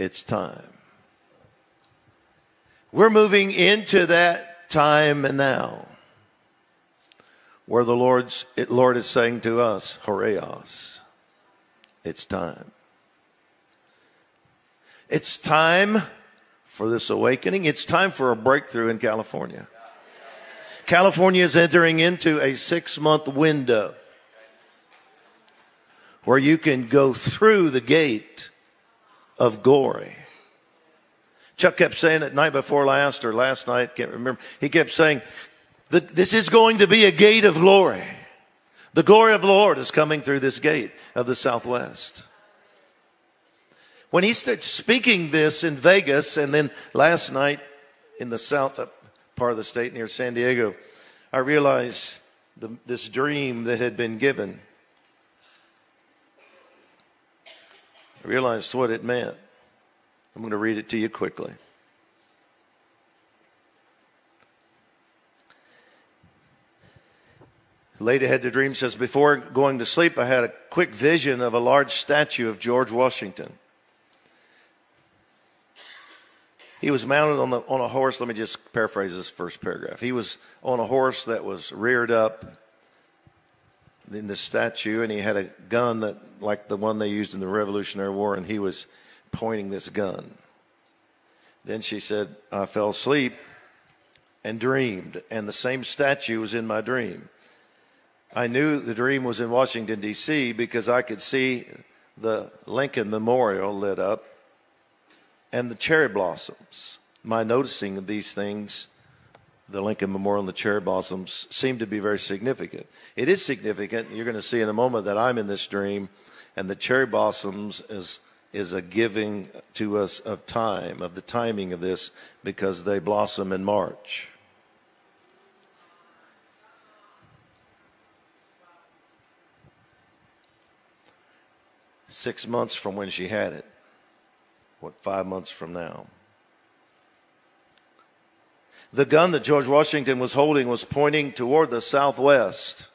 it's time. We're moving into that time now where the Lord's, Lord is saying to us, Kairos, it's time. It's time for this awakening. It's time for a breakthrough in California. California is entering into a six month window where you can go through the gate of glory. Chuck kept saying it night before last or last night, can't remember. He kept saying, that this is going to be a gate of glory. The glory of the Lord is coming through this gate of the Southwest. When he started speaking this in Vegas and then last night in the south uh, part of the state near San Diego, I realized the, this dream that had been given. I realized what it meant. I'm going to read it to you quickly. Lady had the dream says, Before going to sleep, I had a quick vision of a large statue of George Washington. He was mounted on, the, on a horse. Let me just paraphrase this first paragraph. He was on a horse that was reared up in the statue, and he had a gun that, like the one they used in the Revolutionary War, and he was pointing this gun. Then she said, I fell asleep and dreamed, and the same statue was in my dream. I knew the dream was in Washington, D.C., because I could see the Lincoln Memorial lit up and the cherry blossoms. My noticing of these things, the Lincoln Memorial and the cherry blossoms, seem to be very significant. It is significant. You're going to see in a moment that I'm in this dream, and the cherry blossoms is is a giving to us of time, of the timing of this, because they blossom in March. Six months from when she had it what, five months from now. The gun that George Washington was holding was pointing toward the southwest.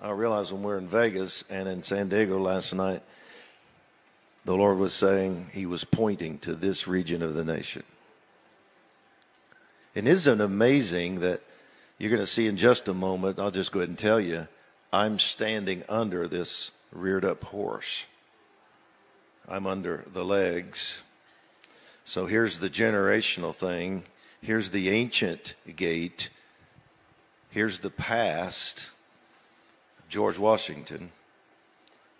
I realized when we were in Vegas and in San Diego last night, the Lord was saying he was pointing to this region of the nation. And isn't it amazing that you're going to see in just a moment? I'll just go ahead and tell you, I'm standing under this reared up horse. I'm under the legs. So here's the generational thing. Here's the ancient gate. Here's the past. George Washington.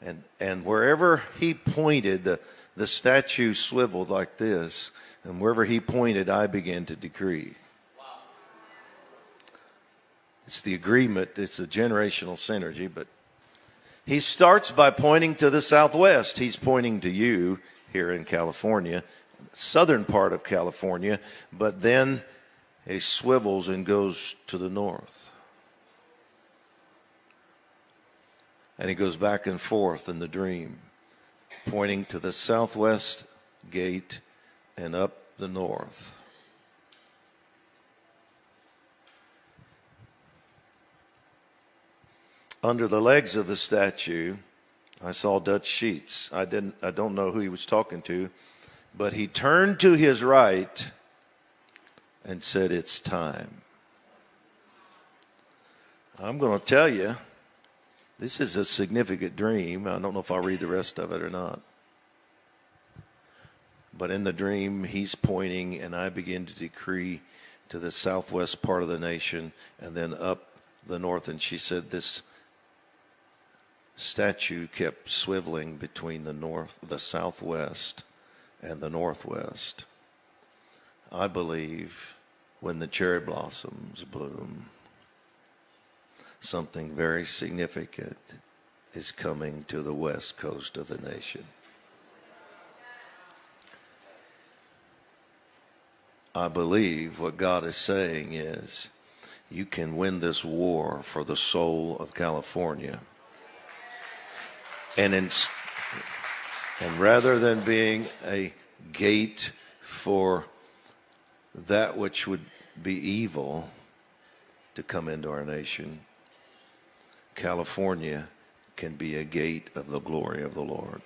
And, and wherever he pointed, the, the statue swiveled like this. And wherever he pointed, I began to decree. It's the agreement, it's a generational synergy, but he starts by pointing to the southwest. He's pointing to you here in California, southern part of California, but then he swivels and goes to the north. And he goes back and forth in the dream, pointing to the southwest gate and up the north. under the legs of the statue, I saw Dutch Sheets. I didn't I don't know who he was talking to, but he turned to his right and said, It's time. I'm going to tell you, this is a significant dream. I don't know if I'll read the rest of it or not. But in the dream, he's pointing, and I begin to decree to the southwest part of the nation and then up the north. And she said, This statue kept swiveling between the north, the southwest, and the northwest. I believe when the cherry blossoms bloom, something very significant is coming to the west coast of the nation. I believe what God is saying is you can win this war for the soul of California and, in, and rather than being a gate for that which would be evil to come into our nation, California can be a gate of the glory of the Lord.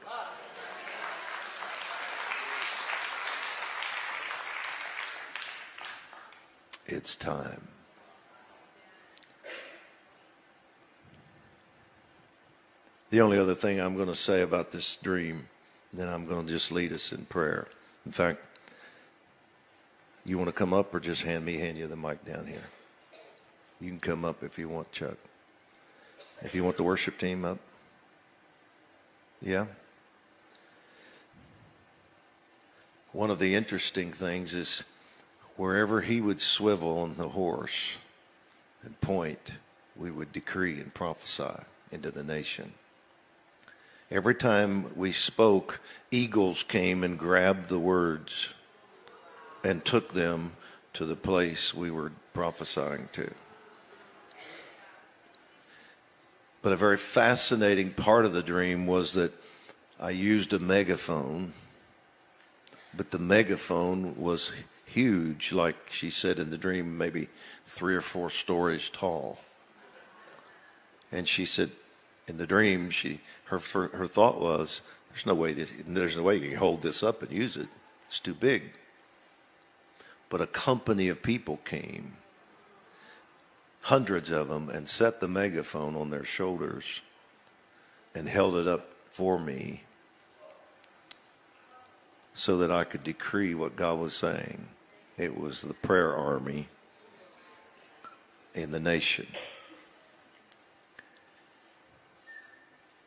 It's time. The only other thing I'm going to say about this dream then I'm going to just lead us in prayer. In fact, you want to come up or just hand me, hand you the mic down here? You can come up if you want, Chuck. If you want the worship team up. Yeah? One of the interesting things is wherever he would swivel on the horse and point, we would decree and prophesy into the nation. Every time we spoke, eagles came and grabbed the words and took them to the place we were prophesying to. But a very fascinating part of the dream was that I used a megaphone, but the megaphone was huge, like she said in the dream, maybe three or four stories tall. And she said, in the dream, she her her thought was, "There's no way this, there's no way you can hold this up and use it. It's too big." But a company of people came hundreds of them, and set the megaphone on their shoulders and held it up for me so that I could decree what God was saying. It was the prayer army in the nation.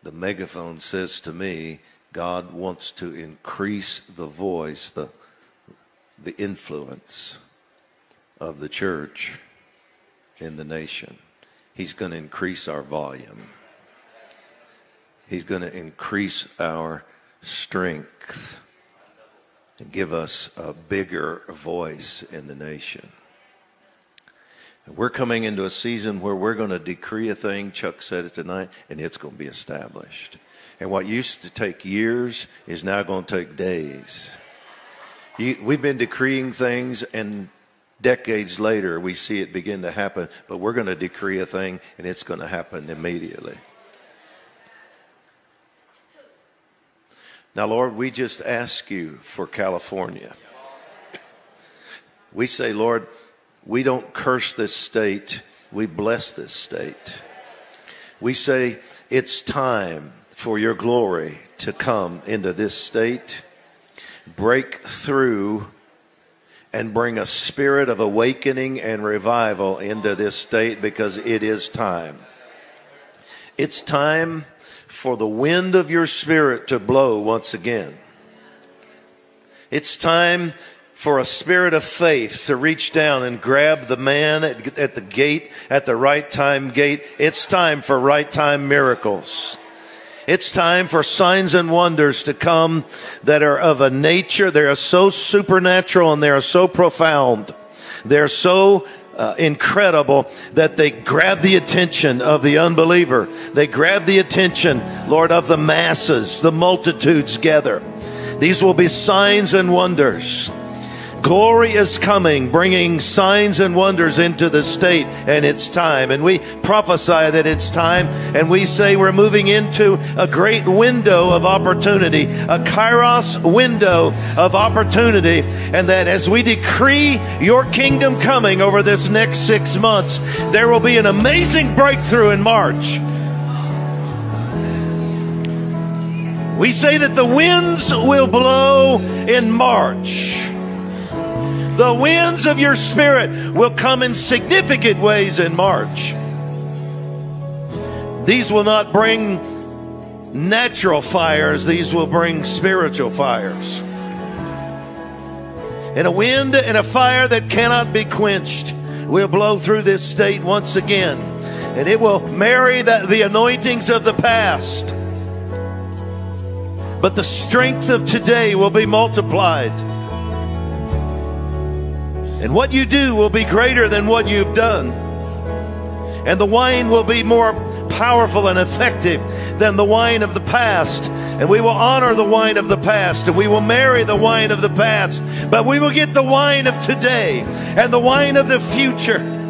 The megaphone says to me, God wants to increase the voice, the, the influence of the church in the nation. He's going to increase our volume. He's going to increase our strength and give us a bigger voice in the nation. We're coming into a season where we're going to decree a thing, Chuck said it tonight, and it's going to be established. And what used to take years is now going to take days. we've been decreeing things, and decades later, we see it begin to happen, but we're going to decree a thing and it's going to happen immediately. Now, Lord, we just ask you for California. We say, Lord, we don't curse this state, we bless this state. We say, it's time for your glory to come into this state, break through and bring a spirit of awakening and revival into this state because it is time. It's time for the wind of your spirit to blow once again. It's time for a spirit of faith to reach down and grab the man at, at, the gate at the right time gate. It's time for right time miracles. It's time for signs and wonders to come that are of a nature, they are so supernatural and they are so profound. They're so uh, incredible that they grab the attention of the unbeliever. They grab the attention, Lord, of the masses, the multitudes gather. These will be signs and wonders. Glory is coming, bringing signs and wonders into the state, and it's time. And we prophesy that it's time, and we say we're moving into a great window of opportunity, a kairos window of opportunity, and that as we decree your kingdom coming over this next six months, there will be an amazing breakthrough in March. We say that the winds will blow in March. The winds of your spirit will come in significant ways in March. These will not bring natural fires, these will bring spiritual fires. And a wind and a fire that cannot be quenched will blow through this state once again. And it will marry the, the anointings of the past. But the strength of today will be multiplied. And what you do will be greater than what you've done. And the wine will be more powerful and effective than the wine of the past. And we will honor the wine of the past and we will marry the wine of the past. But we will get the wine of today and the wine of the future.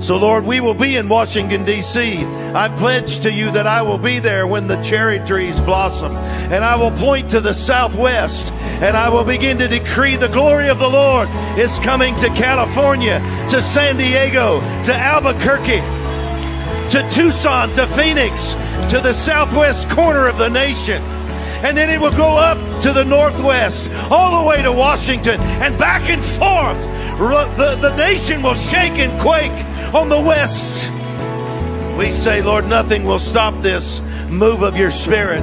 So, Lord, we will be in Washington, D.C. I pledge to you that I will be there when the cherry trees blossom. And I will point to the southwest and I will begin to decree the glory of the Lord is coming to California, to San Diego, to Albuquerque, to Tucson, to Phoenix, to the southwest corner of the nation. And then it will go up to the northwest, all the way to Washington, and back and forth. The, the nation will shake and quake on the west. We say, Lord, nothing will stop this move of your spirit.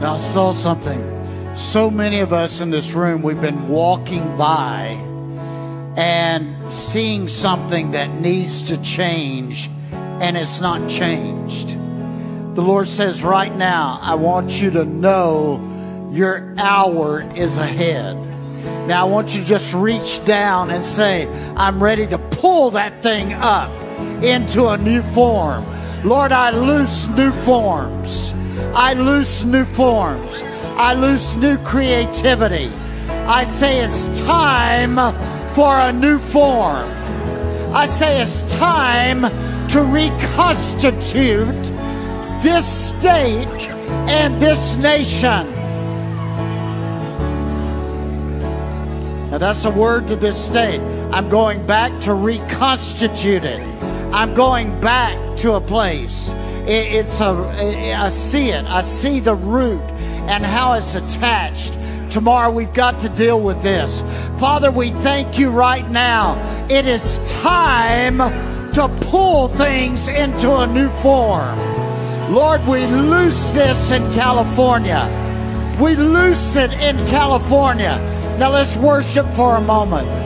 Now, I saw something. So many of us in this room, we've been walking by and seeing something that needs to change, and it's not changed. The Lord says, right now, I want you to know your hour is ahead. Now, I want you to just reach down and say, I'm ready to pull that thing up into a new form. Lord, I loose new forms. I loose new forms. I loose new creativity. I say it's time for a new form. I say it's time to reconstitute this state and this nation. Now, that's a word to this state. I'm going back to reconstitute it. I'm going back to a place. it's a, I see it. I see the root and how it's attached. Tomorrow we've got to deal with this. Father, we thank you right now. It is time to pull things into a new form. Lord, we loose this in California. We loose it in California. Now let's worship for a moment.